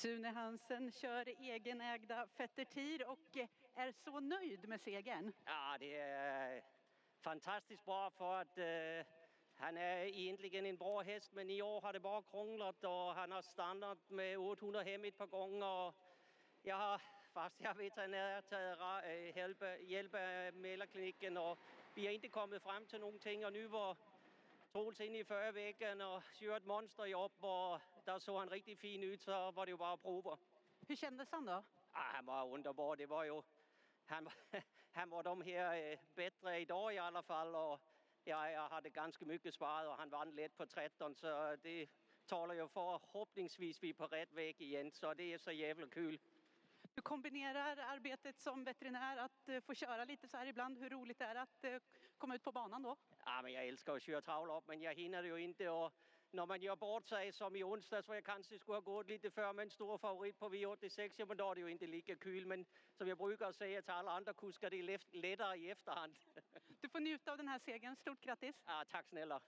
Sune Hansen kör egenägda Fettertir och eh, är så nöjd med segern. Ja, det är fantastiskt bra för att uh, han är egentligen en bra häst men i år har det bara krånglat och han har stannat med 800 hem ett par gånger. Jag har, fast jag är veterinär, eh, tagit hjälp, hjälp av Mälarkliniken och vi har inte kommit fram till någonting och nu var Troels in i förra veckan och gjorde ett monsterjobb och där såg han riktigt fin ut så var det ju bara att prova. Hur kändes han då? Ja, han var underbar. Det var ju, han, han var de här bättre idag i alla fall och ja, jag hade ganska mycket sparat och han vann lätt på 13 så det talar ju förhoppningsvis vi på rätt väg igen så det är så jävla kul. Du kombinerar arbetet som veterinär att få köra lite så här ibland. Hur roligt är det att komma ut på banan då? Ja, men jag älskar att köra travlopp men jag hinner ju inte och när man gör bort sig som i onsdags så jag kanske skulle ha gått lite för med en stor favorit på V86 ja, men då är det ju inte lika kul men som jag brukar säga till alla andra kuskar det är lättare i efterhand. Du får njuta av den här segern. Stort grattis! Ja, tack snälla!